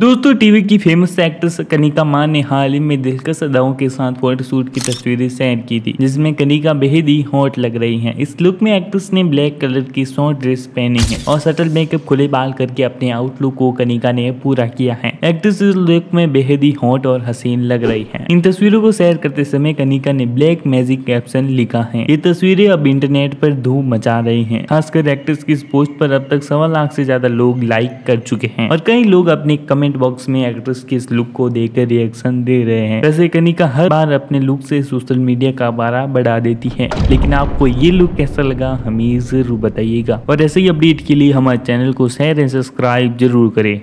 दोस्तों, टीवी की famous actress Kanika मान ने हाल ही में दिलकश अदाओं के साथ फोटोशूट की तस्वीरें शेयर की थी, जिसमें कनिका बेहद ही हॉट लग रही हैं। इस लुक में एक्ट्रेस ने ब्लैक कलर की शॉर्ट ड्रेस पहनी है और सटल मेकअप खुले बाल करके अपने आउटलुक को कनिका ने पूरा किया है। एक्ट्रेस इस लुक में बेहद ही हॉट और हसीन लग रही है। इन तस्वीरों को शेयर करते समय कनिका ने ब्लैक मैजिक कैप्शन लिखा है। ये तस्वीरें अब इंटरनेट पर धूम मचा रही है। खासकर एक्ट्रेस की इस पोस्ट पर अब तक सवा लाख से ज़्यादा लोग लाइक कर चुके हैं और कई लोग अपने कमेंट कमेंट बॉक्स में एक्ट्रेस के इस लुक को देखकर रिएक्शन दे रहे हैं। वैसे कनिका हर बार अपने लुक से सोशल मीडिया का बारा बढ़ा देती है। लेकिन आपको ये लुक कैसा लगा, हमें ज़रूर बताइएगा। और ऐसे ही अपडेट के लिए हमारे चैनल को शेयर एंड सब्सक्राइब ज़रूर करें।